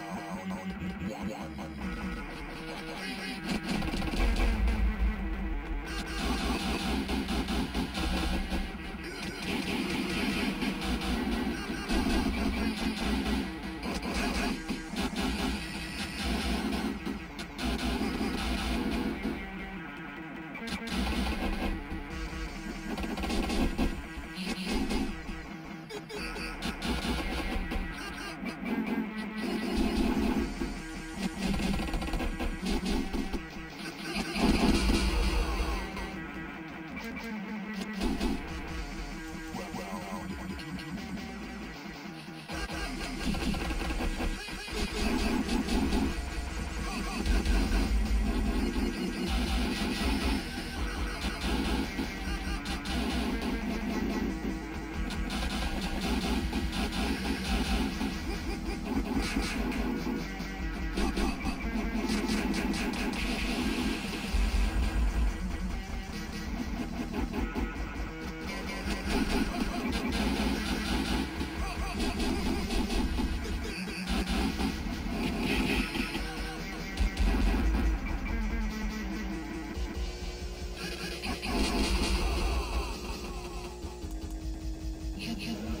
Mm-hmm. you.